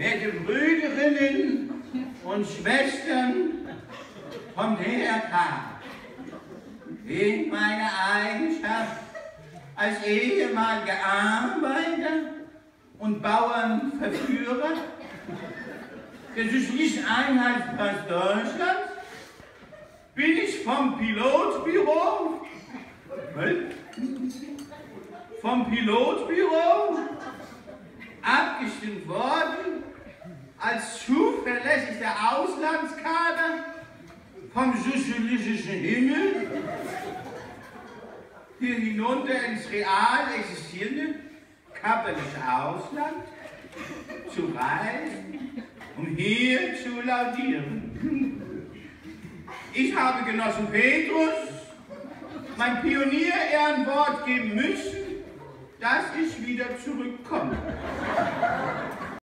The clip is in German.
werte Brüderinnen und Schwestern vom DRK, in meiner Eigenschaft als ehemaliger Arbeiter und Bauernverführer. Des Südlichen Einheitspreis Deutschlands. Bin ich vom Pilotbüro, vom Pilotbüro abgestimmt worden als zuverlässiger Auslandskader vom sozialistischen Himmel hier hinunter ins real existierende kapitalische Ausland zu reisen, um hier zu laudieren. Ich habe Genossen Petrus mein Pionier-Ehrenwort geben müssen, dass ich wieder zurückkomme.